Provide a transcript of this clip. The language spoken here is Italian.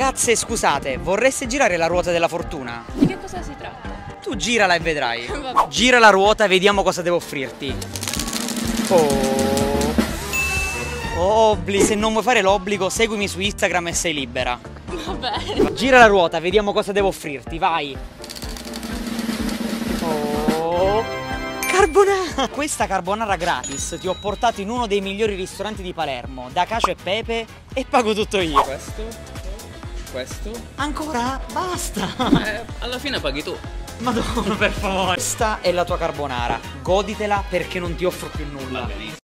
Ragazze, scusate, vorreste girare la ruota della fortuna? Di che cosa si tratta? Tu girala e vedrai. Vabbè. Gira la ruota e vediamo cosa devo offrirti. Oh. Obbligo. Se non vuoi fare l'obbligo, seguimi su Instagram e sei libera. Va bene. Gira la ruota, vediamo cosa devo offrirti, vai. Oh. Carbonara! Questa carbonara gratis ti ho portato in uno dei migliori ristoranti di Palermo, da Cacio e Pepe, e pago tutto io. Questo, questo. Ancora? Basta! Eh, alla fine paghi tu. Madonna, per favore. Questa è la tua carbonara. Goditela perché non ti offro più nulla. Va benissimo.